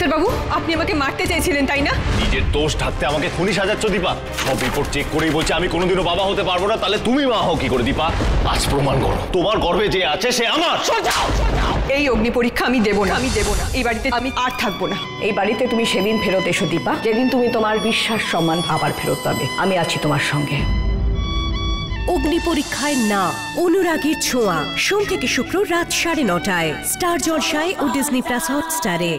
ডাক্তারবাবু আপনি আমাকে মারতে চাইছিলেন তাই না? নিজের দোষ ঢাকতে আমাকে খুনি সাজাচ্ছ দীপা। সব রিপোর্ট চেক করেই বলছে আমি কোনোদিনও বাবা হতে পারব না তাহলে তুমি মা হও কি করে দীপা? আজ প্রমাণ করো। তোমার গর্বে যে আছে সে আমার! এই অগ্নি পরীক্ষা আমি দেব না। আমি দেব না। এই বাড়িতে আমি আর থাকব না। এই বাড়িতে তুমি সেদিন ফেরত এসো দীপা। যেদিন তুমি তোমার বিশ্বাস সম্মান আবার ফেরত পাবে। আমি আছি তোমার সঙ্গে। অগ্নি পরীক্ষায় না অনুরাগের ছোঁয়া। সোম থেকে শুক্র রাত সাড়ে নটায়। স্টার জলসায় ও ডিজনি প্লাস হটস্টারে।